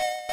you